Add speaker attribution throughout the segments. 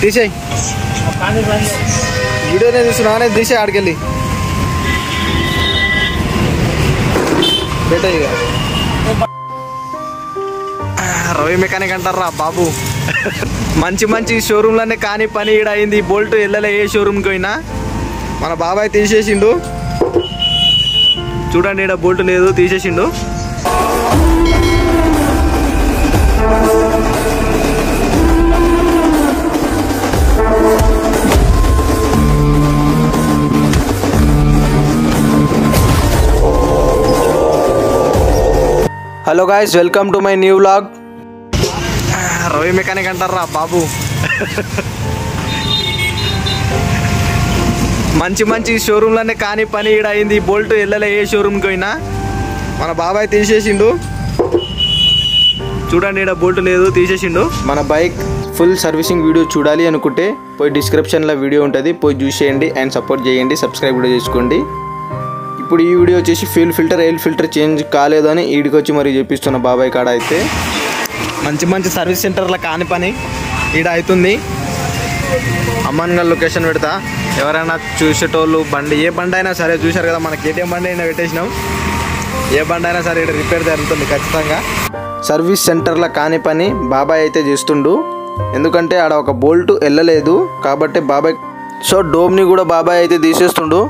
Speaker 1: తీసేయి వీడియోనే చూస్తున్నానే తీసే ఆడికెళ్ళి. బెటర్ ఇక. రవి మెకానిక్ అంటారా బాబు? మంచి మంచి షోరూమ్లోనే కానీ పని ఈడ అయింది. బోల్ట్ వెళ్ళలే ఏ షోరూమ్కి పోయినా. మన బాబాయ్ తీసేసిండు. చూడండి ఈడ బోల్ట్ లేదు తీసేసిండు. Hello guys welcome to my new vlog Ravi mechanic అంటారా బాబు? మంచి మంచి షోరూమ్లోనే కానీ పని ఈడ అయింది. బోల్ట్ వెళ్ళలే ఏ షోరూమ్కి పోయినా. మన బాబాయ్ తీసేసిండు. చూడండి ఈడ బోల్ట్ లేదు తీసేసిండు. మన బైక్ ఫుల్ సర్వీసింగ్ వీడియో చూడాలి అనుకుంటే పోయి డిస్క్రిప్షన్లో వీడియో ఉంటుంది. పోయి చూసేయండి అండ్ సపోర్ట్ చేయండి. సబ్స్క్రైబ్ కూడా చేసుకోండి. ఇప్పుడు ఈ వీడియో వచ్చేసి fuel filter air filter change కాలేదని ఈడికి వచ్చి మరి చెప్పిస్తున్న బాబాయ్ కాడ అయితే. మంచి మంచి సర్వీస్ సెంటర్లో కాని పని ఈడ అవుతుంది అమ్మన్గల్ లొకేషన్ పెడతా. ఎవరైనా చూసేటోళ్ళు బండి ఏ బండి అయినా సరే చూశారు కదా మన కేటీఎం బండి అయినా పెట్టేసినాం. ఏ బండి అయినా సరే ఇక్కడ రిపేర్ జరుగుతుంది ఖచ్చితంగా. సర్వీస్ సెంటర్లో కాని పని బాబాయ్ అయితే చేస్తుండు. ఎందుకంటే ఆడ ఒక బోల్ట్ వెళ్ళలేదు కాబట్టి బాబాయ్ సో డోమ్ని కూడా బాబాయ్ అయితే తీసేస్తుండు.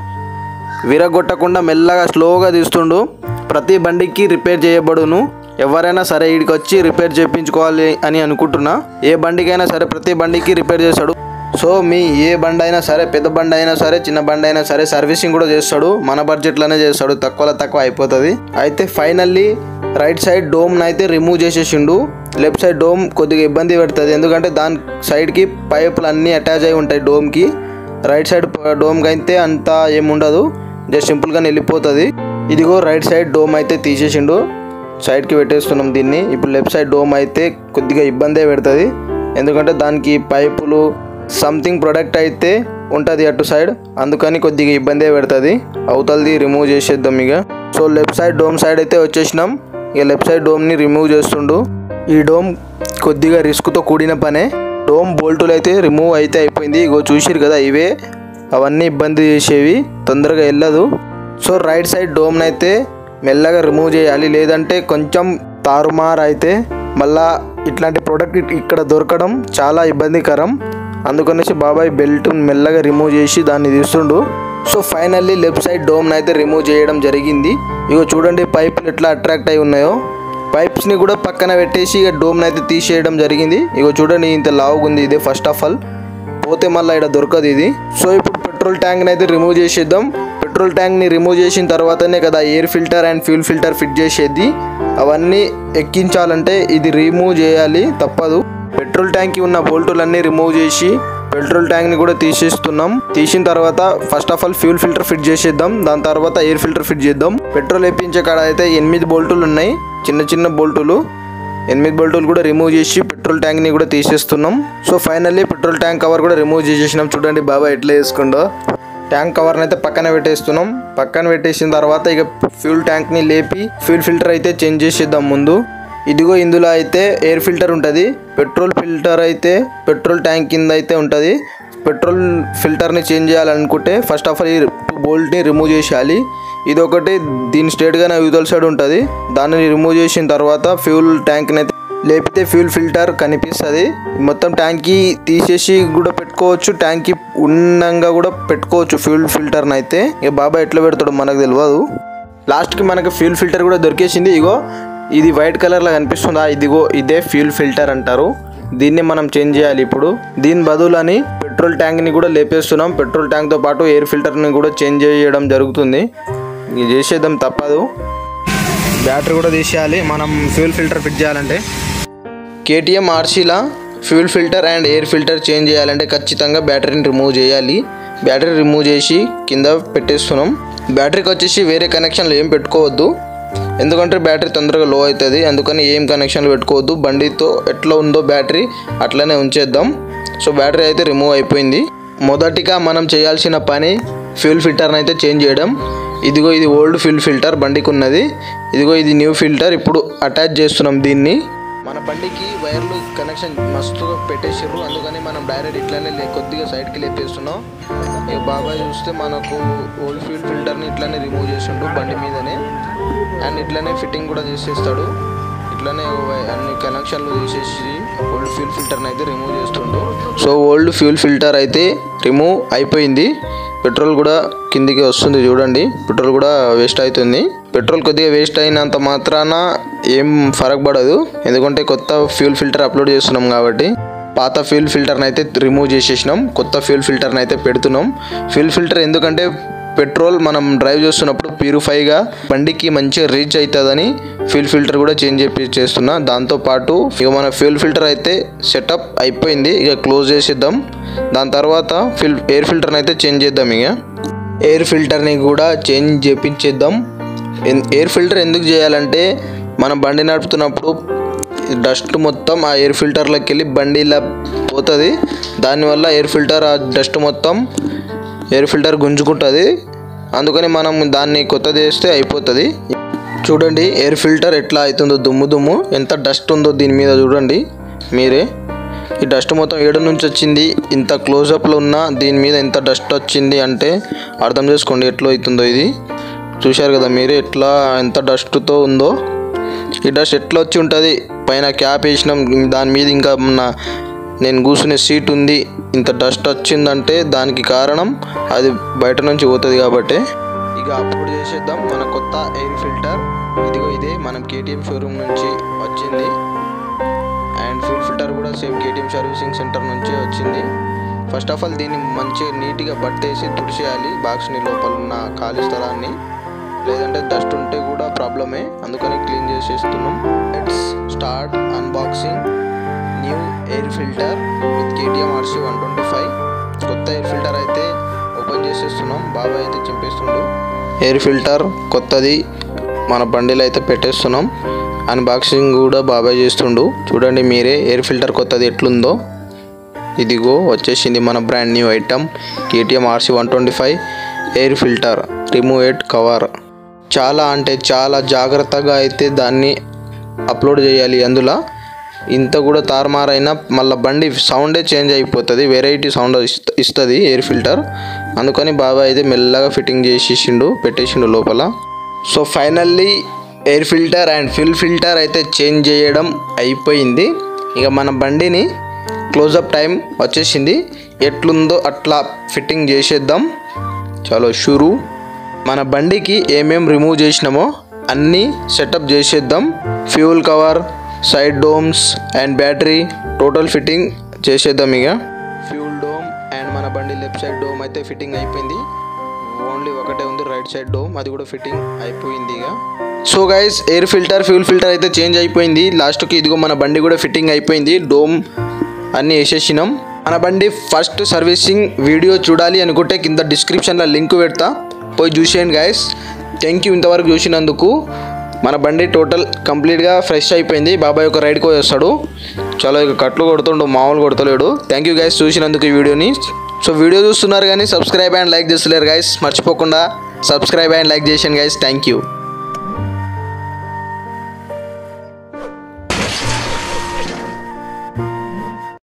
Speaker 1: విరగొట్టకుండా మెల్లగా స్లోగా తీస్తుండు. ప్రతి బండికి రిపేర్ చేయబడును. ఎవరైనా సరే వీడికి వచ్చి రిపేర్ చేయించుకోవాలి అని అనుకుంటున్నా. ఏ బండికైనా సరే ప్రతి బండికి రిపేర్ చేస్తాడు. సో మీ ఏ బండి అయినా సరే పెద్ద బండి అయినా సరే చిన్న బండి అయినా సరే సర్వీసింగ్ కూడా చేస్తాడు. మన బడ్జెట్లోనే చేస్తాడు. తక్కువలో తక్కువ అయిపోతుంది. అయితే ఫైనల్లీ రైట్ సైడ్ డోమ్ని అయితే రిమూవ్ చేసేసిండు. లెఫ్ట్ సైడ్ డోమ్ కొద్దిగా ఇబ్బంది పెడుతుంది. ఎందుకంటే దాని సైడ్కి పైపులు అన్నీ అటాచ్ అయి ఉంటాయి డోమ్కి. రైట్ సైడ్ డోమ్కి అయితే అంత ఏముండదు. జస్ట్ సింపుల్గానే వెళ్ళిపోతుంది. ఇదిగో రైట్ సైడ్ డోమ్ అయితే తీసేసిండు. సైడ్కి పెట్టేస్తున్నాం దీన్ని. ఇప్పుడు లెఫ్ట్ సైడ్ డోమ్ అయితే కొద్దిగా ఇబ్బందే పెడుతుంది. ఎందుకంటే దానికి పైపులు సంథింగ్ ప్రొడక్ట్ అయితే ఉంటుంది అటు సైడ్ అందుకని కొద్దిగా ఇబ్బందే పెడుతుంది. అవతలది రిమూవ్ చేసేద్దాం ఇక. So left side dome side అయితే వచ్చేసినాం. ఇక లెఫ్ట్ సైడ్ డోమ్ని రిమూవ్ చేస్తుండు. ఈ డోమ్ కొద్దిగా రిస్క్తో కూడిన పనే. డోమ్ బోల్టులు అయితే రిమూవ్ అయితే అయిపోయింది. ఇగో చూసిరు కదా ఇవే. అవన్నీ ఇబ్బంది చేసేవి తొందరగా వెళ్ళదు. సో రైట్ సైడ్ డోమ్ని అయితే మెల్లగా రిమూవ్ చేయాలి. లేదంటే కొంచెం తారుమారు అయితే మళ్ళా ఇట్లాంటి ప్రోడక్ట్ ఇక్కడ దొరకడం చాలా ఇబ్బందికరం. అందుకనేసి బాబాయ్ బెల్ట్ మెల్లగా రిమూవ్ చేసి దాన్ని తీస్తుండు. సో ఫైనల్లీ లెఫ్ట్ సైడ్ డోమ్ని అయితే రిమూవ్ చేయడం జరిగింది. ఇగో చూడండి పైపులు ఎట్లా అట్రాక్ట్ అయి ఉన్నాయో. పైప్స్ని కూడా పక్కన పెట్టేసి ఇక డోమ్ని అయితే తీసేయడం జరిగింది. ఇగో చూడండి ఇంత లావుగా ఉంది ఇదే ఫస్ట్ ఆఫ్ ఆల్ పోతే మళ్ళీ ఇక్కడ దొరకదు ఇది. సో ఇప్పుడు పెట్రోల్ ట్యాంక్ని అయితే రిమూవ్ చేసేద్దాం. పెట్రోల్ ట్యాంక్ని రిమూవ్ చేసిన తర్వాతనే కదా air filter and fuel filter fit చేసేది. అవన్నీ ఎక్కించాలంటే ఇది రిమూవ్ చేయాలి తప్పదు. పెట్రోల్ ట్యాంక్కి ఉన్న బోల్టులన్నీ రిమూవ్ చేసి పెట్రోల్ ట్యాంక్ని కూడా తీసేస్తున్నాం. తీసిన తర్వాత first of all fuel filter fit చేసేద్దాం. దాని తర్వాత ఎయిర్ ఫిల్టర్ ఫిట్ చేద్దాం. పెట్రోల్ వేయించే కాడ అయితే ఎనిమిది బోల్టులు ఉన్నాయి. చిన్న చిన్న బోల్టులు. ఎనిమిది బల్టులు కూడా రిమూవ్ చేసి పెట్రోల్ ట్యాంక్ని కూడా తీసేస్తున్నాం. So finally petrol tank cover కూడా రిమూవ్ చేసేసినాం. చూడండి బాబా ఎట్లా వేసుకుండో. ట్యాంక్ కవర్ని అయితే పక్కన పెట్టేస్తున్నాం. పక్కన పెట్టేసిన తర్వాత ఇక ఫ్యూల్ ట్యాంక్ని లేపి ఫ్యూల్ ఫిల్టర్ అయితే చేంజ్ చేసేద్దాం ముందు. ఇదిగో ఇందులో అయితే ఎయిర్ ఫిల్టర్ ఉంటుంది. పెట్రోల్ ఫిల్టర్ అయితే పెట్రోల్ ట్యాంక్ కింద అయితే ఉంటుంది. పెట్రోల్ ఫిల్టర్ని చేంజ్ చేయాలనుకుంటే ఫస్ట్ ఆఫ్ ఆల్ ఈ బోల్ట్ని రిమూవ్ చేసేయాలి. ఇది ఒకటి దీని స్ట్రేట్గానే యూతల్ సైడ్ ఉంటుంది. దాన్ని రిమూవ్ చేసిన తర్వాత ఫ్యూల్ ట్యాంక్ని అయితే లేపితే ఫ్యూల్ ఫిల్టర్ కనిపిస్తుంది. మొత్తం ట్యాంక్కి తీసేసి కూడా పెట్టుకోవచ్చు. ట్యాంక్కి ఉన్నంగా కూడా పెట్టుకోవచ్చు ఫ్యూల్ ఫిల్టర్ని అయితే. ఇక బాబా ఎట్లా పెడతాడో మనకు తెలియదు లాస్ట్కి మనకు ఫ్యూల్ ఫిల్టర్ కూడా దొరికేసింది. ఇగో ఇది వైట్ కలర్లో కనిపిస్తుందా? ఇదిగో ఇదే ఫ్యూల్ ఫిల్టర్ అంటారు. దీన్ని మనం చేంజ్ చేయాలి ఇప్పుడు. దీని బదులని పెట్రోల్ ట్యాంక్ని కూడా లేపేస్తున్నాం. పెట్రోల్ ట్యాంక్తో పాటు ఎయిర్ ఫిల్టర్ని కూడా చేంజ్ చేయడం జరుగుతుంది. ఇది చేసేద్దాం తప్పదు. బ్యాటరీ కూడా తీసేయాలి. మనం ఫ్యూల్ ఫిల్టర్ ఫిట్ చేయాలంటే. KTM ఆర్సీలా fuel filter and air filter change చేయాలంటే ఖచ్చితంగా బ్యాటరీని రిమూవ్ చేయాలి. బ్యాటరీ రిమూవ్ చేసి కింద పెట్టేస్తున్నాం. బ్యాటరీకి వచ్చేసి వేరే కనెక్షన్లు ఏం పెట్టుకోవద్దు. ఎందుకంటే బ్యాటరీ తొందరగా లో అవుతుంది. అందుకని ఏం కనెక్షన్లు పెట్టుకోవద్దు. బండితో ఎట్లా ఉందో బ్యాటరీ అట్లనే ఉంచేద్దాం. సో బ్యాటరీ అయితే రిమూవ్ అయిపోయింది. మొదటిగా మనం చేయాల్సిన పని ఫ్యూల్ ఫిల్టర్ని అయితే చేంజ్ చేయడం. ఇదిగో ఇది ఓల్డ్ ఫ్యూల్ ఫిల్టర్ బండికి ఉన్నది ఇదిగో ఇది న్యూ ఫిల్టర్ ఇప్పుడు అటాచ్ చేస్తున్నాం దీన్ని. మన బండికి వైర్లు కనెక్షన్ మస్తుగా పెట్టేసారు అందుకని మనం డైరెక్ట్ ఇట్లానే లే- కొద్దిగా సైడ్కి లేపేస్తున్నాం. ఇక బాబాయ్ చూస్తే మనకు ఓల్డ్ ఫ్యూల్ ఫిల్టర్ని ఇట్లానే రిమూవ్ చేసిండు బండి మీదనే. అండ్ ఇట్లనే ఫిట్టింగ్ కూడా చేసేస్తాడు. ఇట్లానే అన్ని కనెక్షన్లు తీసేసి ఓల్డ్ ఫ్యూల్ ఫిల్టర్ని అయితే రిమూవ్ చేస్తుండు. సో ఓల్డ్ ఫ్యూల్ ఫిల్టర్ అయితే రిమూవ్ అయిపోయింది. పెట్రోల్ కూడా కిందికి వస్తుంది చూడండి. పెట్రోల్ కూడా వేస్ట్ అవుతుంది. పెట్రోల్ కొద్దిగా వేస్ట్ అయినంత మాత్రాన ఏం ఫరక్ పడదు. ఎందుకంటే కొత్త ఫ్యూల్ ఫిల్టర్ అప్లోడ్ చేస్తున్నాం కాబట్టి. పాత ఫ్యూల్ ఫిల్టర్ని అయితే రిమూవ్ చేసేసినాం. కొత్త ఫ్యూల్ ఫిల్టర్ని అయితే పెడుతున్నాం. ఫ్యూల్ ఫిల్టర్ ఎందుకంటే పెట్రోల్ మనం డ్రైవ్ చేస్తున్నప్పుడు ప్యూరిఫైగా బండికి మంచిగా రీచ్ అవుతుందని ఫ్యూల్ ఫిల్టర్ కూడా చేంజ్ చేపి చేస్తున్నా. దాంతోపాటు ఇక మన ఫ్యూల్ ఫిల్టర్ అయితే సెటప్ అయిపోయింది. ఇక క్లోజ్ చేసేద్దాం. దాని తర్వాత ఫిల్ ఎయిర్ ఫిల్టర్ని అయితే చేంజ్ చేద్దాం ఇక. ఎయిర్ ఫిల్టర్ని కూడా చేంజ్ చేపించేద్దాం. ఎన్- ఎయిర్ ఫిల్టర్ ఎందుకు చేయాలంటే మనం బండి నడుపుతున్నప్పుడు డస్ట్ మొత్తం ఆ ఎయిర్ ఫిల్టర్లోకి వెళ్ళి బండి ఇలా పోతుంది. దానివల్ల ఎయిర్ ఫిల్టర్ ఆ డస్ట్ మొత్తం ఎయిర్ ఫిల్టర్ గుంజుకుంటుంది. అందుకని మనం దాన్ని కొత్తది వేస్తే అయిపోతుంది. చూడండి ఎయిర్ ఫిల్టర్ ఎట్లా అవుతుందో దుమ్ము దుమ్ము. ఎంత డస్ట్ ఉందో దీని మీద చూడండి మీరే. ఈ డస్ట్ మొత్తం ఏడు నుంచి వచ్చింది. ఇంత క్లోజప్లో ఉన్న దీని మీద ఎంత డస్ట్ వచ్చింది అంటే అర్థం చేసుకోండి ఎట్లా అవుతుందో ఇది. చూశారు కదా మీరే ఎట్లా ఎంత డస్ట్తో ఉందో. ఈ డస్ట్ ఎట్లా వచ్చి ఉంటుంది? పైన క్యాప్ వేసినాం దాని మీద ఇంకా మన నేను కూర్చునే సీట్ ఉంది. ఇంత డస్ట్ వచ్చిందంటే దానికి కారణం అది బయట నుంచి పోతుంది కాబట్టి. ఇక అప్లోడ్ చేసేద్దాం మన కొత్త ఎయిర్ ఫిల్టర్ ఇదిగో ఇదే మనం కేటీఎం షోరూమ్ నుంచి వచ్చింది. అండ్ ఫ్యూల్ ఫిల్టర్ కూడా సేమ్ కేటీఎం సర్వీసింగ్ సెంటర్ నుంచే వచ్చింది. ఫస్ట్ ఆఫ్ ఆల్ దీన్ని మంచిగా నీట్గా బట్టేసి తుడిచేయాలి. బాక్స్ని లోపల ఉన్న ఖాళీ స్థలాన్ని. లేదంటే డస్ట్ ఉంటే కూడా ప్రాబ్లమే అందుకని క్లీన్ చేసేస్తున్నాం. Let's start unboxing new air filter with KTM RC one twenty five. కొత్త ఎయిర్ ఫిల్టర్ అయితే ఓపెన్ చేసేస్తున్నాం. బాబాయ్ అయితే చింపేస్తుండు. ఎయిర్ ఫిల్టర్ కొత్తది. మన బండిలో అయితే పెట్టేస్తున్నాం. అన్బాక్సింగ్ కూడా బాబాయ్ చేస్తుండు. చూడండి మీరే ఎయిర్ ఫిల్టర్ కొత్తది ఎట్లుందో. ఇదిగో వచ్చేసింది మన brand new item KTM RC one twenty five air filter remove eight cover. చాలా అంటే చాలా జాగ్రత్తగా అయితే దాన్ని అప్లోడ్ చేయాలి అందులో. ఇంత కూడా తారుమారైనా మళ్ళీ బండి సౌండే చేంజ్ అయిపోతుంది వెరైటీ సౌండ్ ఇస్తుంది ఎయిర్ ఫిల్టర్ అందుకని బాబాయ్ అయితే మెల్లగా ఫిట్టింగ్ చేసేసిండు పెట్టేసిండు లోపల. So finally air filter and fuel filter అయితే చేంజ్ చేయడం అయిపోయింది. ఇక మన బండిని క్లోజప్ టైం వచ్చేసింది. ఎట్లుందో అట్లా ఫిట్టింగ్ చేసేద్దాం. చలో షురు. మన బండికి ఏమేం రిమూవ్ చేసినామో అన్నీ సెటప్ చేసేద్దాం. Fuel cover side domes and battery total fitting చేసేద్దాం ఇక. ఫ్యూల్ డోమ్ అండ్ మన బండి లెఫ్ట్ సైడ్ డోమ్ అయితే ఫిట్టింగ్ అయిపోయింది. ఓన్లీ ఒకటే ఉంది రైట్ సైడ్ డోమ్ అది కూడా ఫిట్టింగ్ అయిపోయింది ఇక. So guys air filter fuel filter అయితే చేంజ్ అయిపోయింది. లాస్ట్కి ఇదిగో మన బండి కూడా ఫిట్టింగ్ అయిపోయింది. డోమ్ అన్నీ వేసేసినాం. మన బండి ఫస్ట్ సర్వీసింగ్ వీడియో చూడాలి అనుకుంటే కింద డిస్క్రిప్షన్లో లింక్ పెడతా. పోయి చూసేయండి గైస్ థ్యాంక్ యూ ఇంతవరకు చూసినందుకు. మన బండి టోటల్ కంప్లీట్గా ఫ్రెష్ అయిపోయింది. బాబాయ్ ఒక రైడ్కి వస్తాడు చాలా ఇక కట్లు కొడుతుండు మామూలు కొడతలేడు. థ్యాంక్ యూ గైస్ చూసినందుకు ఈ వీడియోని. సో వీడియో చూస్తున్నారు కానీ సబ్స్క్రైబ్ అండ్ లైక్ చేస్తలేరు గైస్ మర్చిపోకుండా సబ్స్క్రైబ్ అండ్ లైక్ చేసాను గైస్ థ్యాంక్ యూ